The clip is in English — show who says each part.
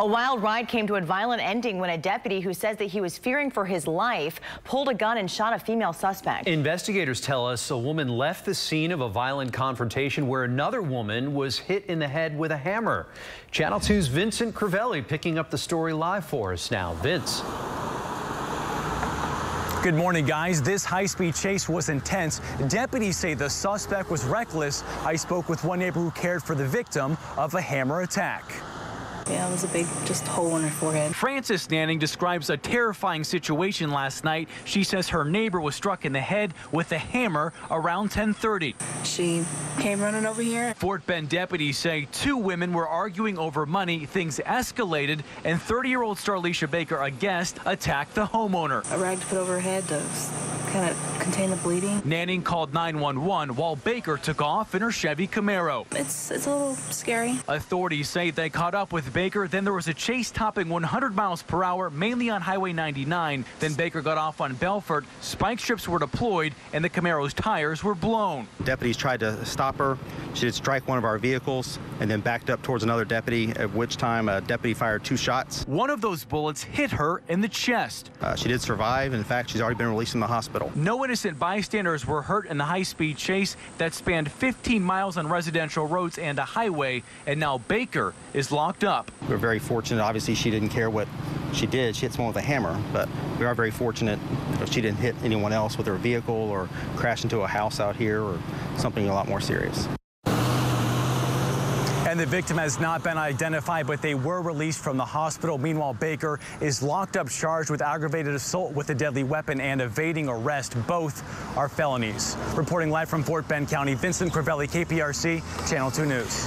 Speaker 1: A wild ride came to a violent ending when a deputy who says that he was fearing for his life pulled a gun and shot a female suspect.
Speaker 2: Investigators tell us a woman left the scene of a violent confrontation where another woman was hit in the head with a hammer. Channel 2's Vincent Crivelli picking up the story live for us now. Vince.
Speaker 3: Good morning, guys. This high-speed chase was intense. Deputies say the suspect was reckless. I spoke with one neighbor who cared for the victim of a hammer attack.
Speaker 4: Yeah, it was a big just hole in her forehead.
Speaker 3: Frances Nanning describes a terrifying situation last night. She says her neighbor was struck in the head with a hammer around 1030.
Speaker 4: She came running over here.
Speaker 3: Fort Bend deputies say two women were arguing over money. Things escalated, and 30-year-old Starlisha Baker, a guest, attacked the homeowner.
Speaker 4: A rag to put over her head to kind of contain the bleeding.
Speaker 3: Nanning called 911 while Baker took off in her Chevy Camaro.
Speaker 4: It's, it's a little scary.
Speaker 3: Authorities say they caught up with Baker. Then there was a chase topping 100 miles per hour, mainly on Highway 99. Then Baker got off on Bellfort. Spike strips were deployed, and the Camaro's tires were blown.
Speaker 5: Deputies tried to stop her. She did strike one of our vehicles and then backed up towards another deputy, at which time a deputy fired two shots.
Speaker 3: One of those bullets hit her in the chest.
Speaker 5: Uh, she did survive. In fact, she's already been released from the hospital.
Speaker 3: No innocent bystanders were hurt in the high-speed chase that spanned 15 miles on residential roads and a highway, and now Baker is locked up.
Speaker 5: We're very fortunate. Obviously, she didn't care what she did. She hit someone with a hammer, but we are very fortunate she didn't hit anyone else with her vehicle or crash into a house out here or something a lot more serious.
Speaker 3: And the victim has not been identified, but they were released from the hospital. Meanwhile, Baker is locked up charged with aggravated assault with a deadly weapon and evading arrest. Both are felonies. Reporting live from Fort Bend County, Vincent Crivelli, KPRC, Channel 2 News.